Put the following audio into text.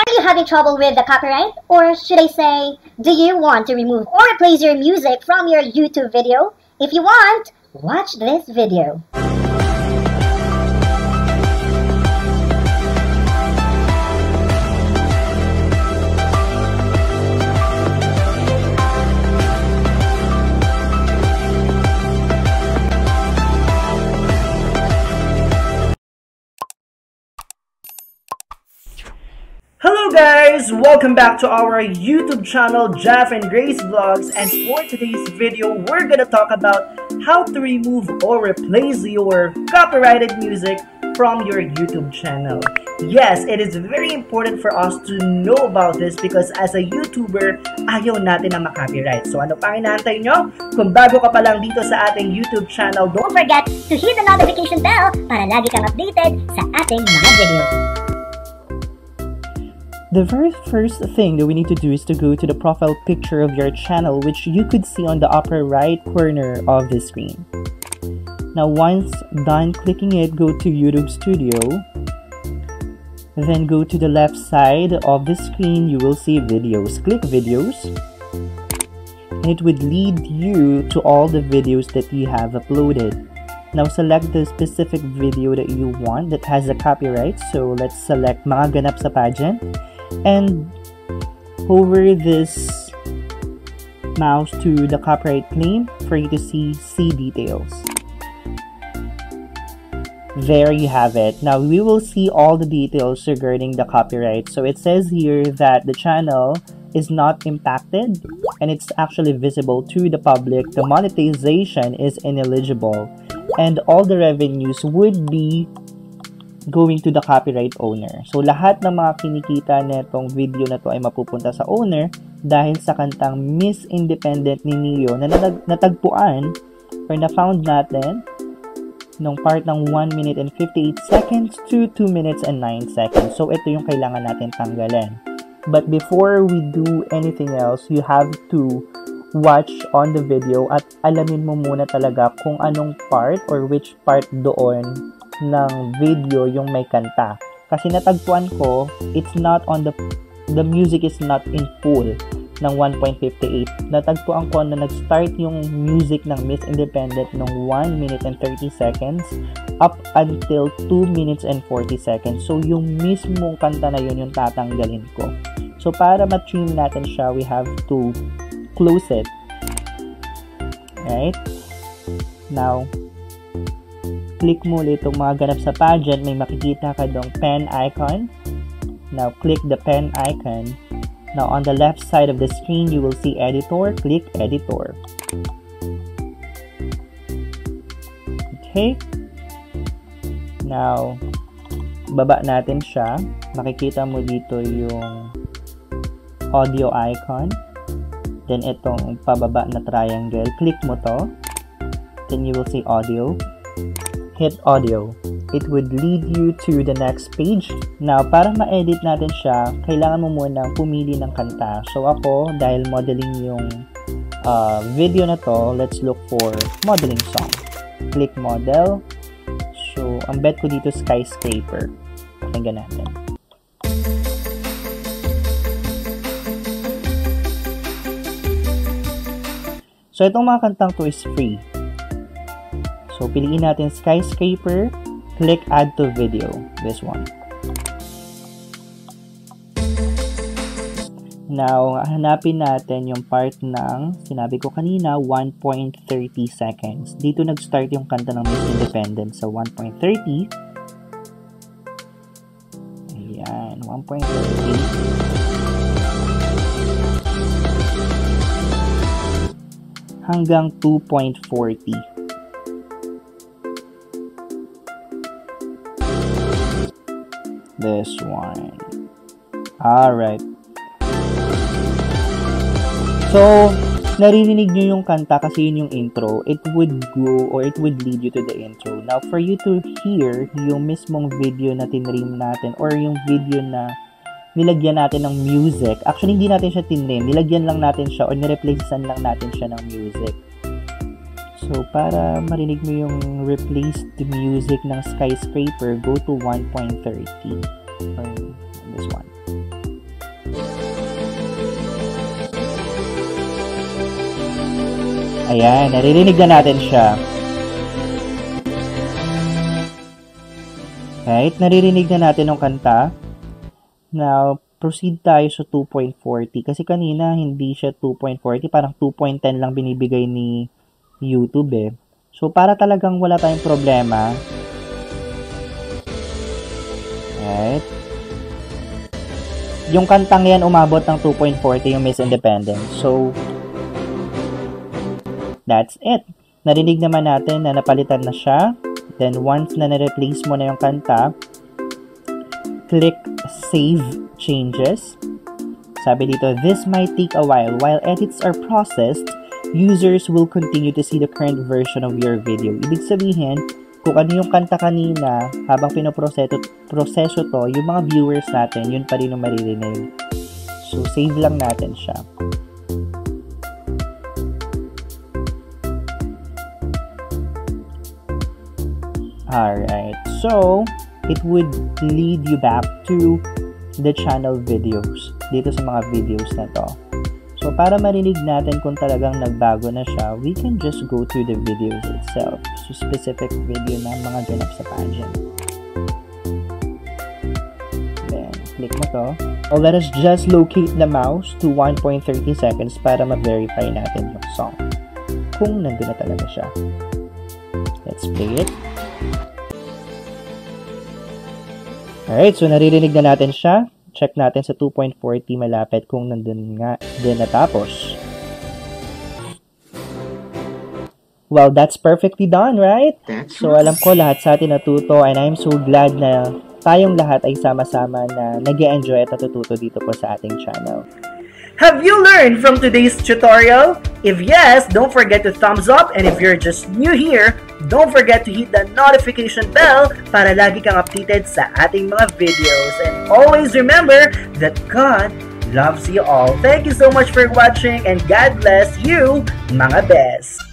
Are you having trouble with the copyright? Or should I say, do you want to remove or replace your music from your YouTube video? If you want, watch this video. Guys! Welcome back to our YouTube channel, Jeff and Grace Vlogs. And for today's video, we're gonna talk about how to remove or replace your copyrighted music from your YouTube channel. Yes, it is very important for us to know about this because as a YouTuber, ayaw natin na makopyright. So ano pa inaantay nyo? Kung bago ka pa lang dito sa ating YouTube channel, Don't forget to hit the notification bell para lagi kang updated sa ating mga video. The very first thing that we need to do is to go to the profile picture of your channel which you could see on the upper right corner of the screen. Now once done clicking it, go to YouTube Studio. Then go to the left side of the screen, you will see videos. Click videos. And it would lead you to all the videos that you have uploaded. Now select the specific video that you want that has a copyright. So let's select mga ganap sa pageant and hover this mouse to the copyright claim for you to see see details. There you have it. Now we will see all the details regarding the copyright. So it says here that the channel is not impacted and it's actually visible to the public. The monetization is ineligible and all the revenues would be going to the copyright owner. So, lahat ng mga kinikita netong video na to ay mapupunta sa owner dahil sa kantang Miss Independent ni Neo na natag- natagpuan or na-found natin nung part ng 1 minute and 58 seconds to 2 minutes and 9 seconds. So, ito yung kailangan natin tanggalin. But before we do anything else, you have to watch on the video at alamin mo muna talaga kung anong part or which part doon ng video yung may kanta. Kasi natagpuan ko, it's not on the, the music is not in full ng 1.58. Natagpuan ko na nag-start yung music ng Miss Independent ng 1 minute and 30 seconds up until 2 minutes and 40 seconds. So, yung mismong kanta na yun yung tatanggalin ko. So, para ma-trim natin siya, we have to close it. Right? Now, click mo ulit itong mga ganap sa pageant, may makikita ka dong pen icon. Now, click the pen icon. Now, on the left side of the screen, you will see editor. Click editor. Okay. Now, baba natin siya. Makikita mo dito yung audio icon. Then, itong pababa na triangle. Click mo to. Then, you will see audio hit audio. It would lead you to the next page. Now, para ma-edit natin siya, kailangan mo munang pumili ng kanta. So, ako, dahil modeling yung uh, video na to, let's look for modeling song. Click model. So, ang bet ko dito skyscraper. Pakinggan natin. So, itong mga kantang to is free. So, piliin natin skyscraper, click add to video, this one. Now, hanapin natin yung part ng, sinabi ko kanina, 1.30 seconds. Dito nag-start yung kanta ng Miss Independent sa 1.30. Ayan, 1.30. Hanggang 2.40. This one. Alright. So, naririnig nyo yung kanta kasi yun yung intro. It would go or it would lead you to the intro. Now, for you to hear yung mismong video na tinrim natin or yung video na nilagyan natin ng music. Actually, hindi natin siya tinrim. Nilagyan lang natin siya or nireplacean lang natin siya ng music. So, para marinig mo yung replace the music ng skyscraper, go to 1.30 or this one. Ayan, naririnig na natin siya. Right, naririnig na natin yung kanta. Now, proceed tayo sa 2.40 kasi kanina hindi siya 2.40, parang 2.10 lang binibigay ni YouTube eh. So, para talagang wala tayong problema. Right? Yung kantang yan umabot ng 2.40 yung Miss Independent. So, that's it. Narinig naman natin na napalitan na siya. Then, once na na-replace mo na yung kanta, click Save Changes. Sabi dito, this might take a while. While edits are processed, users will continue to see the current version of your video. Ibig sabihin, kung ano yung kanta kanina, habang pinoproseso proseso to, yung mga viewers natin, yun pa rin yung maririnig. So, save lang natin siya. Alright, so, it would lead you back to the channel videos dito sa mga videos na to. So, para marinig natin kung talagang nagbago na siya, we can just go to the videos itself. So, specific video na mga ganap sa pageant. Then, click mo to. Or let us just locate the mouse to 1.30 seconds para ma-verify natin yung song. Kung nandun na talaga siya. Let's play it. Alright, so naririnig na natin siya. Check natin sa 2.40 malapit kung nandun nga din natapos. Well, that's perfectly done, right? So, alam ko lahat sa atin natuto and I'm so glad na tayong lahat ay sama-sama na nag enjoy at natututo dito po sa ating channel. Have you learned from today's tutorial? If yes, don't forget to thumbs up and if you're just new here, don't forget to hit the notification bell para lagi kang updated sa ating mga videos. And always remember that God loves you all. Thank you so much for watching and God bless you, mga best!